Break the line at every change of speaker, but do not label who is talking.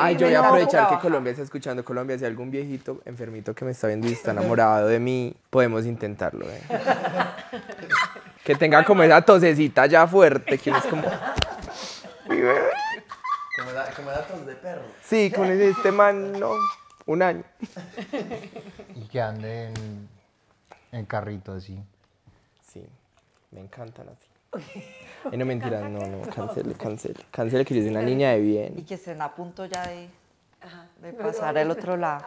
Ay, yo voy a aprovechar que. Colombia está escuchando Colombia. Si hay algún viejito enfermito que me está viendo y está enamorado de mí, podemos intentarlo. ¿eh? Que tenga como esa tosecita ya fuerte, que es como... Mi bebé.
Como, da- como datos de perro.
Sí, con este man, no, un año.
Y que ande en, en carrito así.
Sí, me encantan así. No mentiras, no, no, cancele, cancele. Cancele que yo soy una niña de bien.
Y que estén a punto ya de, de pasar al otro lado.